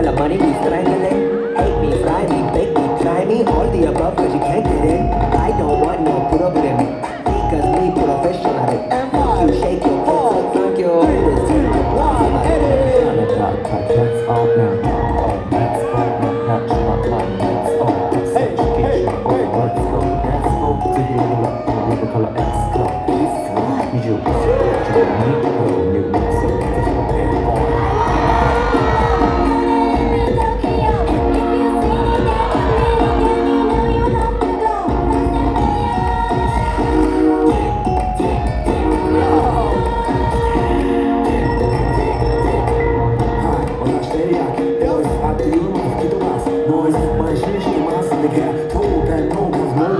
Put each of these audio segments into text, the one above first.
con la mano in Wolfsburg.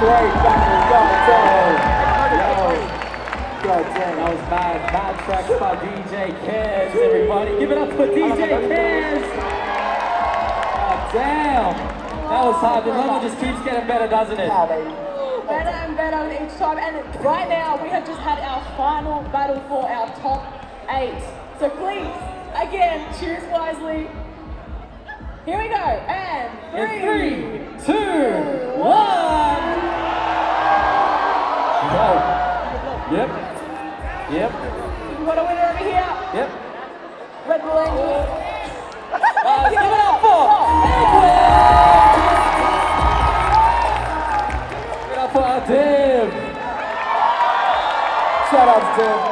great banger, god damn. God damn, that was mad. Mad tracks by DJ Kez, everybody. Give it up for DJ Kez. God damn. That was hard. The level just keeps getting better, doesn't it? Better and better with each time. And right now, we have just had our final battle for our top eight. So please, again, choose wisely. Here we go, and three, three two, one. Yep. Yep. You want a winner over here? Yep. Red Bull Angels. Uh, give it up for Angels! Give it up for our Shout out to Tim.